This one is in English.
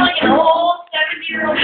like an old 70 year old.